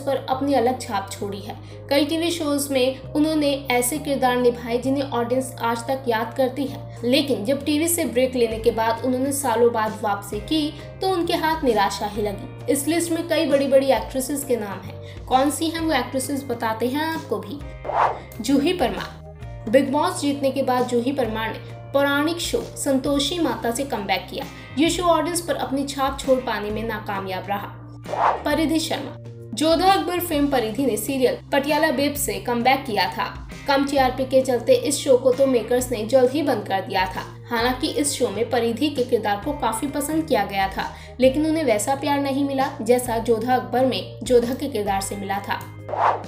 पर अपनी अलग छाप छोड़ी है। कई टीवी शोज़ में उन्होंने ऐसे किरदार निभाए जिन्हें ऑडियंस आज तक याद करती है। लेकिन जब टीवी से ब्रेक लेने के बाद उन्होंने सालों बाद वापसी की तो उनके हाथ निराशा ही लगी। इस लिस्ट में कई बड़ी बड़ी एक्ट्रेसेस के नाम हैं। कौन सी हैं वो एक्ट्रेसेस बताते हैं आपको भी? जूही परमार। बिग बॉस जीतने के बाद जूही परमार ने पौराणिक शो संतोषी माता से कम किया। ये शो ऑडियंस पर अपनी छाप छोड़ पाने में नाकामयाब रहा। परिधि शर्मा जोधा अकबर फ़िल्म परिधि ने सीरियल पटियाला बेब से कम किया था। कम टीआरपी के चलते इस शो को तो मेकर्स ने जल्द ही बंद कर दिया था। हालाँकि इस शो में परिधि के किरदार को काफ़ी पसंद किया गया था, लेकिन उन्हें वैसा प्यार नहीं मिला जैसा जोधा अकबर में जोधा के किरदार से मिला था।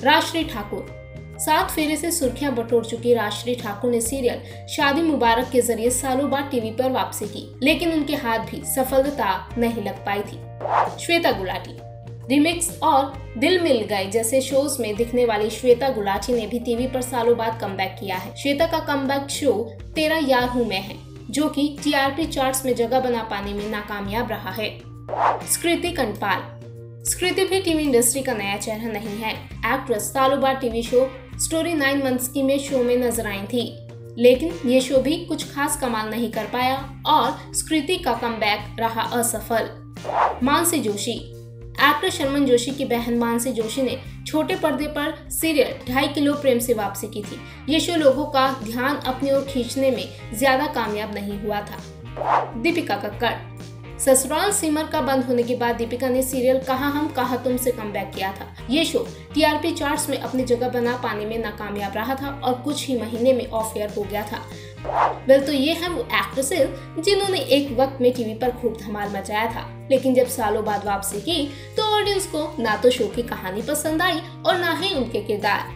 राष्ट्रीय ठाकुर सात फेरे से सुर्खियाँ बटोर चुकी राश्री ठाकुर ने सीरियल शादी मुबारक के ज़रिए सालों बाद टीवी पर वापसी की, लेकिन उनके हाथ भी सफलता नहीं लग पाई थी। श्वेता गुलाटी, रिमिक्स और दिल मिल गए जैसे शोज़ में दिखने वाली श्वेता गुलाटी ने भी टीवी पर सालों बाद कम किया है। श्वेता का कम शो तेरा यार हूँ मैं है, जो कि टीआरपी चार्ट्स में जगह बना पाने में नाकामयाब रहा है। स्कृति कंटपाल स्कृति भी टीवी इंडस्ट्री का नया चेहरा नहीं है। एक्ट्रेस सालों बाद TV show story nine months की में शो में नज़र आई थी। लेकिन ये शो भी कुछ खास कमाल नहीं कर पाया और स्कृति का कम रहा असफल। मानसी जोशी। एक्टर शर्मन जोशी की बहन मानसी जोशी ने छोटे पर्दे पर सीरियल ढाई किलो प्रेम से वापसी की थी। ये शो लोगों का ध्यान अपनी ओर खींचने में ज़्यादा कामयाब नहीं हुआ था। दीपिका कक्कड़। ससुराल सिमर का बंद होने के बाद दीपिका ने सीरियल कहा हम, कहा तुम से कम किया था। ये शो टीआरपी चार्ट्स में अपनी जगह बना पाने में नाकामयाब रहा था और कुछ ही महीने में ऑफ़ एयर हो गया था। वेल तो ये है वो एक्ट्रेसेस जिन्होंने एक वक्त में टीवी पर खूब धमाल मचाया था। लेकिन जब सालों बाद वापसी की तो ऑडियंस को ना तो शो की कहानी पसंद आई और ना ही उनके किरदार।